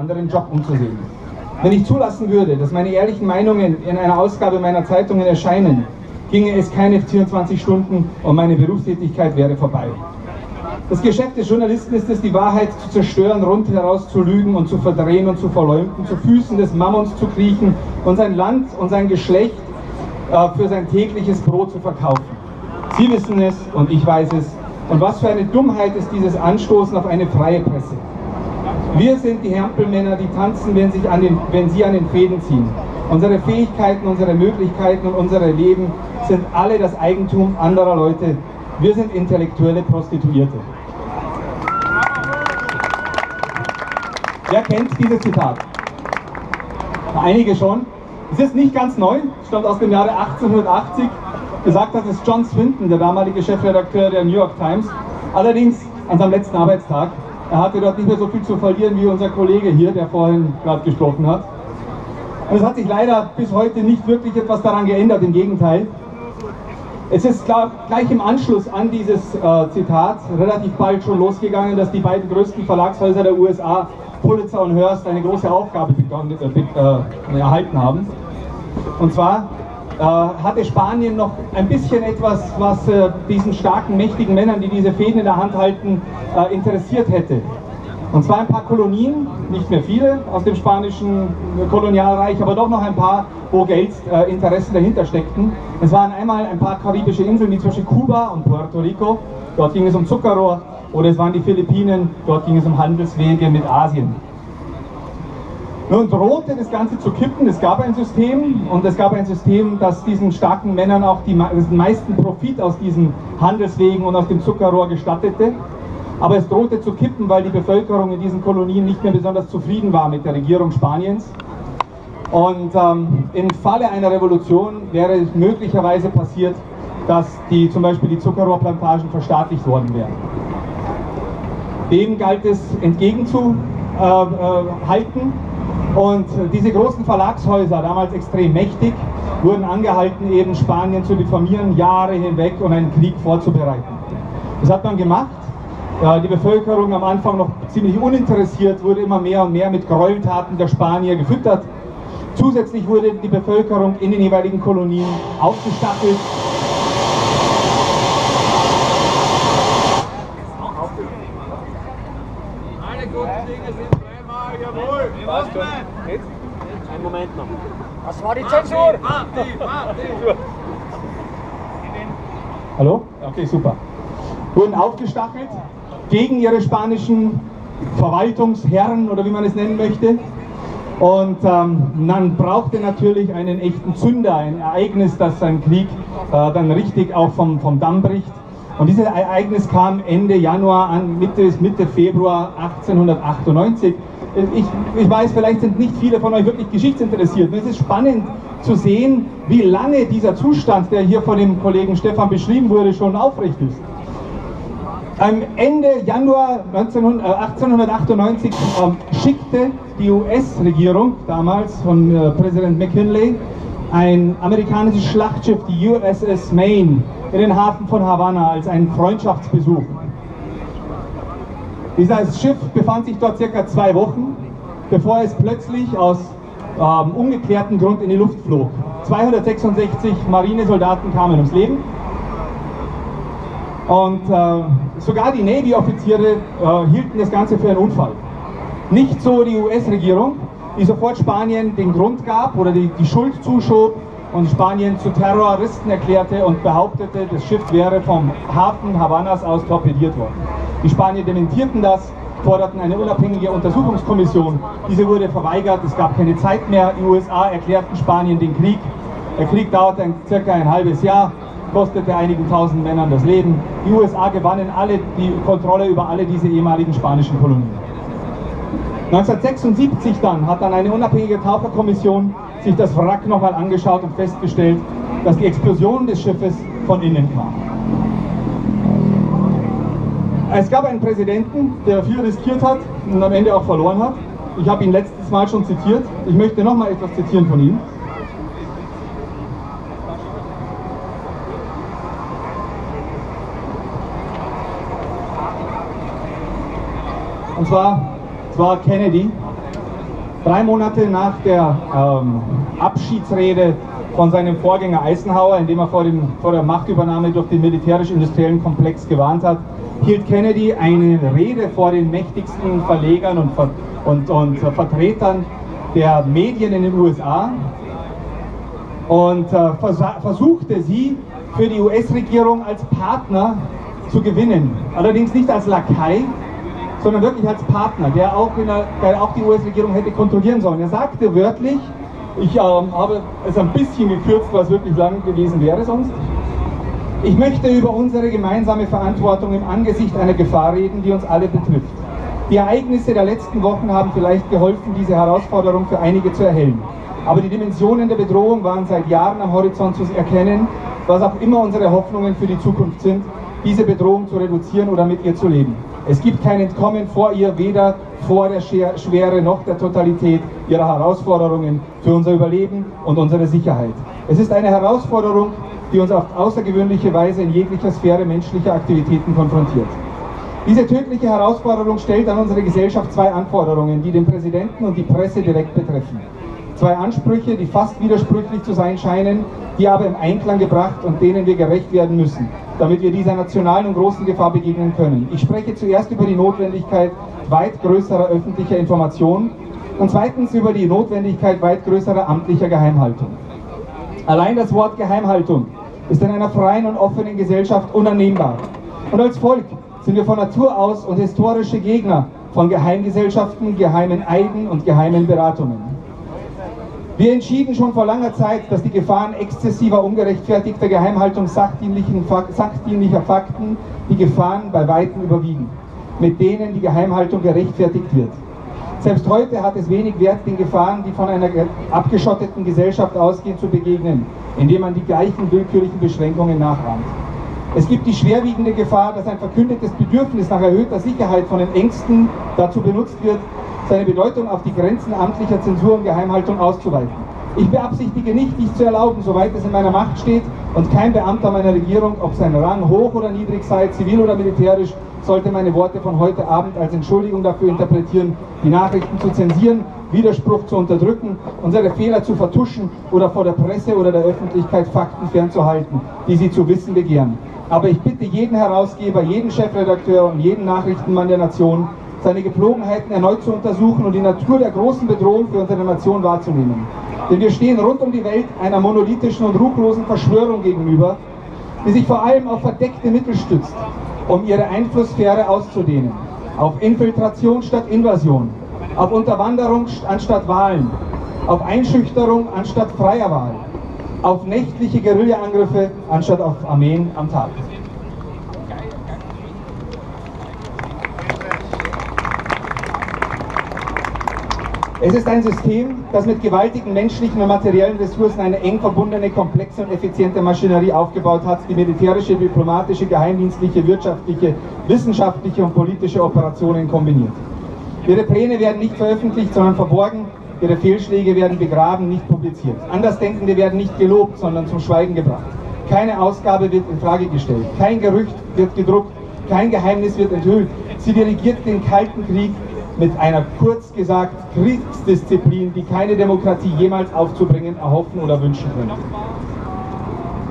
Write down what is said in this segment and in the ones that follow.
anderen Job umzusehen. Wenn ich zulassen würde, dass meine ehrlichen Meinungen in einer Ausgabe meiner Zeitungen erscheinen, ginge es keine 24 Stunden und meine Berufstätigkeit wäre vorbei. Das Geschäft des Journalisten ist es, die Wahrheit zu zerstören, rundheraus zu lügen und zu verdrehen und zu verleumden, zu Füßen des Mammons zu kriechen und sein Land und sein Geschlecht äh, für sein tägliches Brot zu verkaufen. Sie wissen es und ich weiß es. Und was für eine Dummheit ist dieses Anstoßen auf eine freie Presse. Wir sind die Hampelmänner, die tanzen, wenn, sich an den, wenn sie an den Fäden ziehen. Unsere Fähigkeiten, unsere Möglichkeiten und unsere Leben sind alle das Eigentum anderer Leute. Wir sind intellektuelle Prostituierte. Wer kennt dieses Zitat? Einige schon. Es ist nicht ganz neu, stammt aus dem Jahre 1880. Gesagt hat es John Swinton, der damalige Chefredakteur der New York Times. Allerdings an seinem letzten Arbeitstag. Er hatte dort nicht mehr so viel zu verlieren wie unser Kollege hier, der vorhin gerade gesprochen hat. Und es hat sich leider bis heute nicht wirklich etwas daran geändert, im Gegenteil. Es ist klar, gleich im Anschluss an dieses äh, Zitat relativ bald schon losgegangen, dass die beiden größten Verlagshäuser der USA, Pulitzer und Hearst, eine große Aufgabe begonnen, äh, äh, erhalten haben. Und zwar hatte Spanien noch ein bisschen etwas, was äh, diesen starken, mächtigen Männern, die diese Fäden in der Hand halten, äh, interessiert hätte. Und zwar ein paar Kolonien, nicht mehr viele aus dem spanischen Kolonialreich, aber doch noch ein paar, wo Geldinteressen dahinter steckten. Es waren einmal ein paar karibische Inseln, wie Beispiel Kuba und Puerto Rico. Dort ging es um Zuckerrohr. Oder es waren die Philippinen, dort ging es um Handelswege mit Asien. Nun drohte das Ganze zu kippen. Es gab ein System und es gab ein System, das diesen starken Männern auch die, den meisten Profit aus diesen Handelswegen und aus dem Zuckerrohr gestattete. Aber es drohte zu kippen, weil die Bevölkerung in diesen Kolonien nicht mehr besonders zufrieden war mit der Regierung Spaniens. Und ähm, im Falle einer Revolution wäre es möglicherweise passiert, dass die, zum Beispiel die Zuckerrohrplantagen verstaatlicht worden wären. Dem galt es entgegenzuhalten. Äh, und diese großen Verlagshäuser, damals extrem mächtig, wurden angehalten, eben Spanien zu diffamieren, Jahre hinweg und einen Krieg vorzubereiten. Das hat man gemacht. Die Bevölkerung am Anfang noch ziemlich uninteressiert, wurde immer mehr und mehr mit Gräueltaten der Spanier gefüttert. Zusätzlich wurde die Bevölkerung in den jeweiligen Kolonien aufgestaffelt. Alle guten Dinge sind Jawohl, was Jetzt? Einen Moment noch. War die Zensur? Hallo? Okay, super. Wurden aufgestachelt gegen ihre spanischen Verwaltungsherren oder wie man es nennen möchte. Und ähm, man brauchte natürlich einen echten Zünder, ein Ereignis, das seinen Krieg äh, dann richtig auch vom, vom Damm bricht. Und dieses Ereignis kam Ende Januar an, Mitte, Mitte Februar 1898 ich, ich weiß, vielleicht sind nicht viele von euch wirklich geschichtsinteressiert. es ist spannend zu sehen, wie lange dieser Zustand, der hier von dem Kollegen Stefan beschrieben wurde, schon aufrecht ist. Am Ende Januar 19, äh, 1898 äh, schickte die US-Regierung, damals von äh, Präsident McKinley, ein amerikanisches Schlachtschiff, die USS Maine, in den Hafen von Havanna als einen Freundschaftsbesuch. Dieses Schiff befand sich dort circa zwei Wochen, bevor es plötzlich aus ähm, ungeklärten Grund in die Luft flog. 266 Marinesoldaten kamen ums Leben und äh, sogar die Navy-Offiziere äh, hielten das Ganze für einen Unfall. Nicht so die US-Regierung, die sofort Spanien den Grund gab oder die, die Schuld zuschob und Spanien zu Terroristen erklärte und behauptete, das Schiff wäre vom Hafen Havannas aus torpediert worden. Die Spanier dementierten das, forderten eine unabhängige Untersuchungskommission. Diese wurde verweigert, es gab keine Zeit mehr. Die USA erklärten Spanien den Krieg. Der Krieg dauerte circa ein halbes Jahr, kostete einigen tausend Männern das Leben. Die USA gewannen alle die Kontrolle über alle diese ehemaligen spanischen Kolonien. 1976 dann hat dann eine unabhängige Taucherkommission sich das Wrack nochmal angeschaut und festgestellt, dass die Explosion des Schiffes von innen kam. Es gab einen Präsidenten, der viel riskiert hat und am Ende auch verloren hat. Ich habe ihn letztes Mal schon zitiert. Ich möchte nochmal etwas zitieren von ihm. Und zwar, zwar Kennedy, Drei Monate nach der ähm, Abschiedsrede von seinem Vorgänger Eisenhower, in dem er vor, dem, vor der Machtübernahme durch den militärisch-industriellen Komplex gewarnt hat, hielt Kennedy eine Rede vor den mächtigsten Verlegern und, und, und Vertretern der Medien in den USA und äh, versuchte sie für die US-Regierung als Partner zu gewinnen. Allerdings nicht als Lakai, sondern wirklich als Partner, der auch, der, der auch die US-Regierung hätte kontrollieren sollen. Er sagte wörtlich, ich ähm, habe es ein bisschen gekürzt, was wirklich lang gewesen wäre sonst. Ich möchte über unsere gemeinsame Verantwortung im Angesicht einer Gefahr reden, die uns alle betrifft. Die Ereignisse der letzten Wochen haben vielleicht geholfen, diese Herausforderung für einige zu erhellen. Aber die Dimensionen der Bedrohung waren seit Jahren am Horizont zu erkennen, was auch immer unsere Hoffnungen für die Zukunft sind, diese Bedrohung zu reduzieren oder mit ihr zu leben. Es gibt kein Entkommen vor ihr, weder vor der Schwere noch der Totalität ihrer Herausforderungen für unser Überleben und unsere Sicherheit. Es ist eine Herausforderung, die uns auf außergewöhnliche Weise in jeglicher Sphäre menschlicher Aktivitäten konfrontiert. Diese tödliche Herausforderung stellt an unsere Gesellschaft zwei Anforderungen, die den Präsidenten und die Presse direkt betreffen. Zwei Ansprüche, die fast widersprüchlich zu sein scheinen, die aber im Einklang gebracht und denen wir gerecht werden müssen, damit wir dieser nationalen und großen Gefahr begegnen können. Ich spreche zuerst über die Notwendigkeit weit größerer öffentlicher Information und zweitens über die Notwendigkeit weit größerer amtlicher Geheimhaltung. Allein das Wort Geheimhaltung ist in einer freien und offenen Gesellschaft unannehmbar. Und als Volk sind wir von Natur aus und historische Gegner von Geheimgesellschaften, geheimen Eiden und geheimen Beratungen. Wir entschieden schon vor langer Zeit, dass die Gefahren exzessiver, ungerechtfertigter Geheimhaltung sachdienlicher Fakten die Gefahren bei Weitem überwiegen, mit denen die Geheimhaltung gerechtfertigt wird. Selbst heute hat es wenig Wert, den Gefahren, die von einer abgeschotteten Gesellschaft ausgehen, zu begegnen, indem man die gleichen willkürlichen Beschränkungen nachahmt. Es gibt die schwerwiegende Gefahr, dass ein verkündetes Bedürfnis nach erhöhter Sicherheit von den Ängsten dazu benutzt wird, seine Bedeutung auf die Grenzen amtlicher Zensur und Geheimhaltung auszuweiten. Ich beabsichtige nicht, dies zu erlauben, soweit es in meiner Macht steht und kein Beamter meiner Regierung, ob sein Rang hoch oder niedrig sei, zivil oder militärisch, sollte meine Worte von heute Abend als Entschuldigung dafür interpretieren, die Nachrichten zu zensieren, Widerspruch zu unterdrücken, unsere Fehler zu vertuschen oder vor der Presse oder der Öffentlichkeit Fakten fernzuhalten, die sie zu wissen begehren. Aber ich bitte jeden Herausgeber, jeden Chefredakteur und jeden Nachrichtenmann der Nation, seine Gepflogenheiten erneut zu untersuchen und die Natur der großen Bedrohung für unsere Nation wahrzunehmen. Denn wir stehen rund um die Welt einer monolithischen und ruchlosen Verschwörung gegenüber, die sich vor allem auf verdeckte Mittel stützt, um ihre Einflusssphäre auszudehnen. Auf Infiltration statt Invasion, auf Unterwanderung anstatt Wahlen, auf Einschüchterung anstatt freier Wahl, auf nächtliche Guerillaangriffe anstatt auf Armeen am Tag. Es ist ein System, das mit gewaltigen menschlichen und materiellen Ressourcen eine eng verbundene, komplexe und effiziente Maschinerie aufgebaut hat, die militärische, diplomatische, geheimdienstliche, wirtschaftliche, wissenschaftliche und politische Operationen kombiniert. Ihre Pläne werden nicht veröffentlicht, sondern verborgen. Ihre Fehlschläge werden begraben, nicht publiziert. Andersdenkende werden nicht gelobt, sondern zum Schweigen gebracht. Keine Ausgabe wird in Frage gestellt. Kein Gerücht wird gedruckt. Kein Geheimnis wird enthüllt. Sie dirigiert den Kalten Krieg mit einer kurz gesagt Kriegsdisziplin, die keine Demokratie jemals aufzubringen, erhoffen oder wünschen könnte.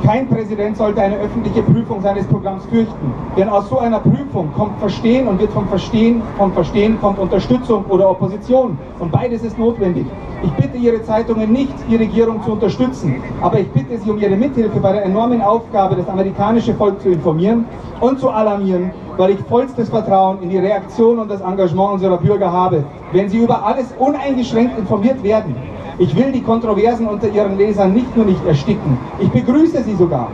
Kein Präsident sollte eine öffentliche Prüfung seines Programms fürchten, denn aus so einer Prüfung kommt Verstehen und wird vom Verstehen, vom Verstehen kommt Unterstützung oder Opposition und beides ist notwendig. Ich bitte Ihre Zeitungen nicht, die Regierung zu unterstützen, aber ich bitte Sie um Ihre Mithilfe bei der enormen Aufgabe, das amerikanische Volk zu informieren und zu alarmieren, weil ich vollstes Vertrauen in die Reaktion und das Engagement unserer Bürger habe, wenn sie über alles uneingeschränkt informiert werden. Ich will die Kontroversen unter Ihren Lesern nicht nur nicht ersticken, ich begrüße sie sogar.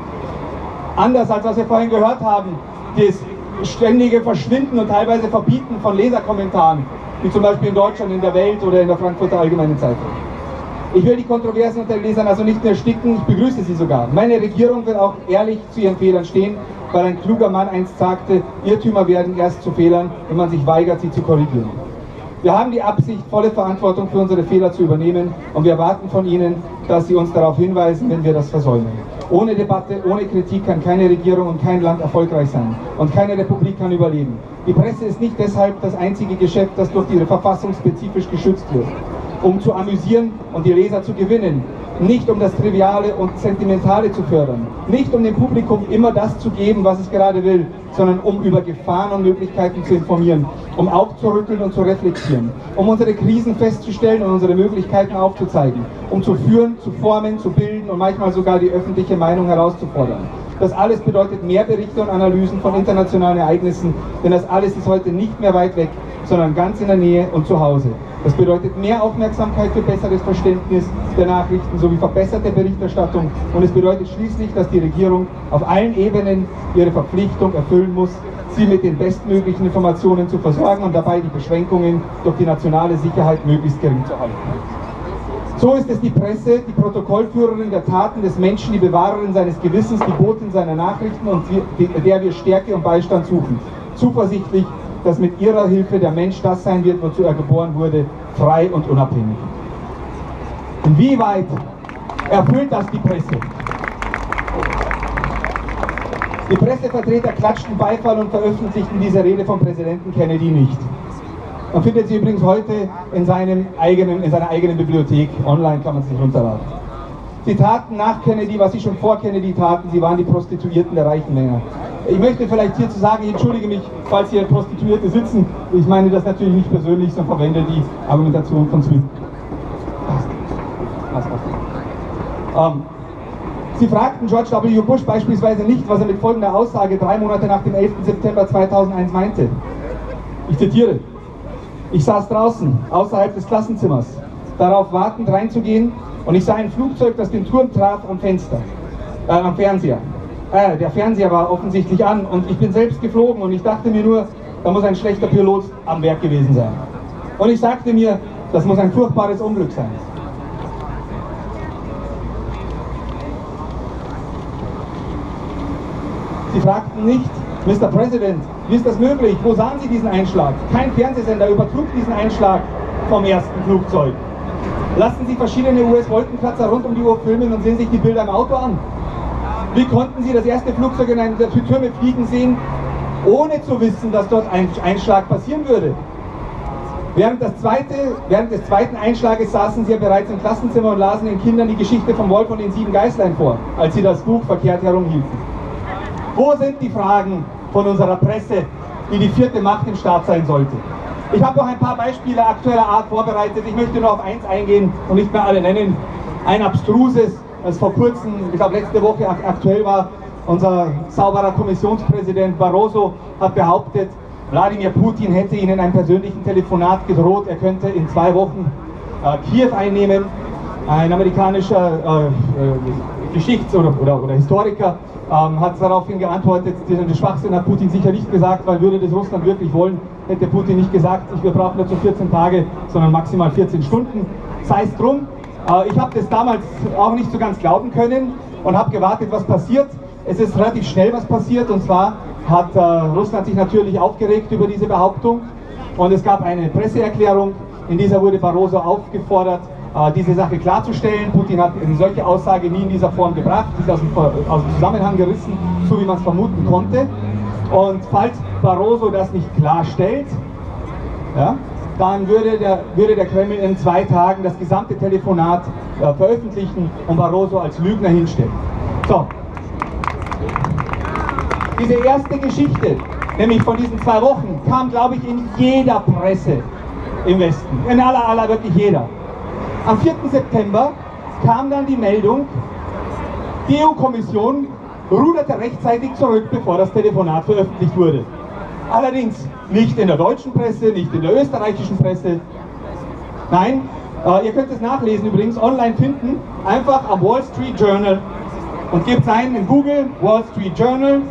Anders als was wir vorhin gehört haben, das ständige Verschwinden und teilweise Verbieten von Leserkommentaren, wie zum Beispiel in Deutschland, in der Welt oder in der Frankfurter Allgemeinen Zeitung. Ich will die Kontroversen unter den Lesern also nicht ersticken, ich begrüße sie sogar. Meine Regierung wird auch ehrlich zu ihren Fehlern stehen, weil ein kluger Mann einst sagte, Irrtümer werden erst zu Fehlern, wenn man sich weigert, sie zu korrigieren. Wir haben die Absicht, volle Verantwortung für unsere Fehler zu übernehmen und wir erwarten von Ihnen, dass Sie uns darauf hinweisen, wenn wir das versäumen. Ohne Debatte, ohne Kritik kann keine Regierung und kein Land erfolgreich sein und keine Republik kann überleben. Die Presse ist nicht deshalb das einzige Geschäft, das durch ihre Verfassung spezifisch geschützt wird. um zu amüsieren und die Leser zu gewinnen. Nicht um das Triviale und Sentimentale zu fördern. Nicht um dem Publikum immer das zu geben, was es gerade will, sondern um über Gefahren und Möglichkeiten zu informieren, um aufzurütteln und zu reflektieren, um unsere Krisen festzustellen und unsere Möglichkeiten aufzuzeigen, um zu führen, zu formen, zu bilden und manchmal sogar die öffentliche Meinung herauszufordern. Das alles bedeutet mehr Berichte und Analysen von internationalen Ereignissen, denn das alles ist heute nicht mehr weit weg, sondern ganz in der Nähe und zu Hause. Das bedeutet mehr Aufmerksamkeit für besseres Verständnis der Nachrichten sowie verbesserte Berichterstattung und es bedeutet schließlich, dass die Regierung auf allen Ebenen ihre Verpflichtung erfüllen muss, sie mit den bestmöglichen Informationen zu versorgen und dabei die Beschränkungen durch die nationale Sicherheit möglichst gering zu halten. So ist es die Presse, die Protokollführerin der Taten des Menschen, die Bewahrerin seines Gewissens, die Botin seiner Nachrichten und der wir Stärke und Beistand suchen. Zuversichtlich, dass mit ihrer Hilfe der Mensch das sein wird, wozu er geboren wurde, frei und unabhängig. Inwieweit erfüllt das die Presse? Die Pressevertreter klatschten Beifall und veröffentlichten diese Rede von Präsidenten Kennedy nicht. Man findet sie übrigens heute in, seinem eigenen, in seiner eigenen Bibliothek. Online kann man sie runterladen. Sie taten nach Kennedy, was sie schon vor Kennedy taten. Sie waren die Prostituierten der reichen Männer. Ich möchte vielleicht hierzu sagen, ich entschuldige mich, falls hier Prostituierte sitzen. Ich meine das natürlich nicht persönlich, sondern verwende die Argumentation von Smith. Ähm, Sie fragten George W. Bush beispielsweise nicht, was er mit folgender Aussage drei Monate nach dem 11. September 2001 meinte. Ich zitiere. Ich saß draußen, außerhalb des Klassenzimmers, darauf wartend reinzugehen und ich sah ein Flugzeug, das den Turm traf am Fenster, äh, am Fernseher. Äh, der Fernseher war offensichtlich an und ich bin selbst geflogen und ich dachte mir nur, da muss ein schlechter Pilot am Werk gewesen sein. Und ich sagte mir, das muss ein furchtbares Unglück sein. Sie fragten nicht, Mr. President, wie ist das möglich? Wo sahen Sie diesen Einschlag? Kein Fernsehsender übertrug diesen Einschlag vom ersten Flugzeug. Lassen Sie verschiedene US-Wolkenkratzer rund um die Uhr filmen und sehen sich die Bilder im Auto an. Wie konnten Sie das erste Flugzeug in einer Türme fliegen sehen, ohne zu wissen, dass dort ein Einschlag passieren würde? Während, zweite, während des zweiten Einschlages saßen Sie ja bereits im Klassenzimmer und lasen den Kindern die Geschichte vom Wolf und den sieben Geißlein vor, als sie das Buch verkehrt herumhielten. Wo sind die Fragen von unserer Presse, die die vierte Macht im Staat sein sollte. Ich habe noch ein paar Beispiele aktueller Art vorbereitet. Ich möchte nur auf eins eingehen und nicht mehr alle nennen. Ein abstruses, das vor kurzem, ich glaube letzte Woche aktuell war, unser sauberer Kommissionspräsident Barroso hat behauptet, Wladimir Putin hätte ihnen ein persönlichen Telefonat gedroht, er könnte in zwei Wochen äh, Kiew einnehmen. Ein amerikanischer äh, äh, Geschichts- oder, oder, oder Historiker ähm, hat daraufhin geantwortet, diesen Schwachsinn hat Putin sicher nicht gesagt, weil würde das Russland wirklich wollen, hätte Putin nicht gesagt, wir brauchen dazu 14 Tage, sondern maximal 14 Stunden. Sei es drum, äh, ich habe das damals auch nicht so ganz glauben können und habe gewartet, was passiert. Es ist relativ schnell was passiert und zwar hat äh, Russland sich natürlich aufgeregt über diese Behauptung und es gab eine Presseerklärung, in dieser wurde Barroso aufgefordert, diese Sache klarzustellen. Putin hat eine solche Aussage nie in dieser Form gebracht, ist aus dem, aus dem Zusammenhang gerissen, so wie man es vermuten konnte. Und falls Barroso das nicht klarstellt, ja, dann würde der, würde der Kreml in zwei Tagen das gesamte Telefonat äh, veröffentlichen und Barroso als Lügner hinstellen. So. Diese erste Geschichte, nämlich von diesen zwei Wochen, kam, glaube ich, in jeder Presse im Westen. In aller, aller, wirklich jeder. Am 4. September kam dann die Meldung, die EU-Kommission ruderte rechtzeitig zurück, bevor das Telefonat veröffentlicht wurde. Allerdings nicht in der deutschen Presse, nicht in der österreichischen Presse. Nein, äh, ihr könnt es nachlesen übrigens, online finden, einfach am Wall Street Journal und gebt ein in Google Wall Street Journal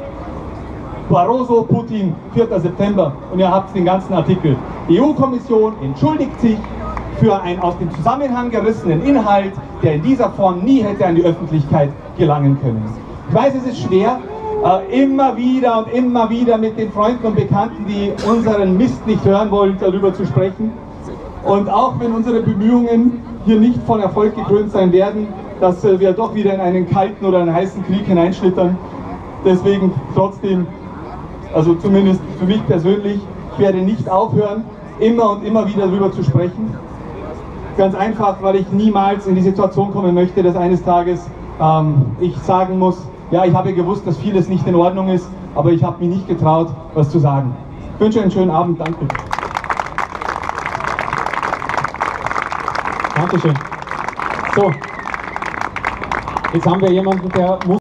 Barroso, Putin, 4. September und ihr habt den ganzen Artikel. Die EU-Kommission entschuldigt sich für einen aus dem Zusammenhang gerissenen Inhalt, der in dieser Form nie hätte an die Öffentlichkeit gelangen können. Ich weiß, es ist schwer, äh, immer wieder und immer wieder mit den Freunden und Bekannten, die unseren Mist nicht hören wollen, darüber zu sprechen. Und auch wenn unsere Bemühungen hier nicht von Erfolg gekrönt sein werden, dass äh, wir doch wieder in einen kalten oder einen heißen Krieg hineinschlittern. Deswegen trotzdem, also zumindest für mich persönlich, ich werde nicht aufhören, immer und immer wieder darüber zu sprechen. Ganz einfach, weil ich niemals in die Situation kommen möchte, dass eines Tages ähm, ich sagen muss, ja, ich habe gewusst, dass vieles nicht in Ordnung ist, aber ich habe mich nicht getraut, was zu sagen. Ich wünsche einen schönen Abend, danke. Dankeschön. So, jetzt haben wir jemanden, der muss